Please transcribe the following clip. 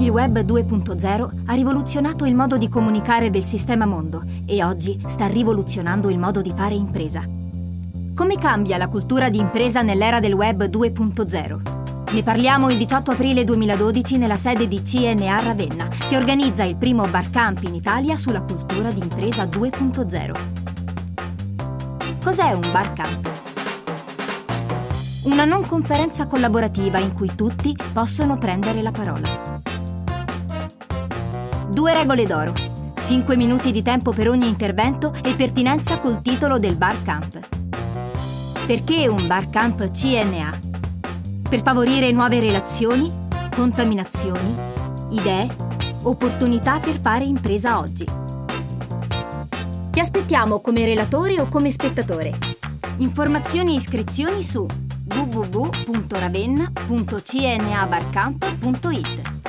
Il web 2.0 ha rivoluzionato il modo di comunicare del sistema mondo e oggi sta rivoluzionando il modo di fare impresa. Come cambia la cultura di impresa nell'era del web 2.0? Ne parliamo il 18 aprile 2012 nella sede di CNA Ravenna, che organizza il primo barcamp in Italia sulla cultura di impresa 2.0. Cos'è un barcamp? Una non conferenza collaborativa in cui tutti possono prendere la parola. Due regole d'oro. 5 minuti di tempo per ogni intervento e pertinenza col titolo del bar camp. Perché un bar camp CNA? Per favorire nuove relazioni, contaminazioni, idee, opportunità per fare impresa oggi. Ti aspettiamo come relatore o come spettatore. Informazioni e iscrizioni su www.ravenna.cnabarcamp.it